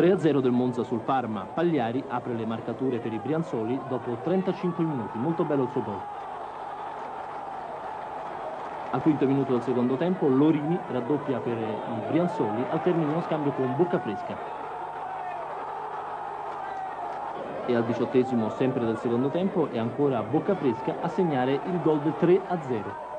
3-0 del Monza sul Parma. Pagliari apre le marcature per i Brianzoli dopo 35 minuti. Molto bello il suo gol. Al quinto minuto del secondo tempo Lorini raddoppia per i Brianzoli al termine di uno scambio con Bocca Fresca. E al diciottesimo sempre del secondo tempo è ancora Bocca Fresca a segnare il gol del 3-0.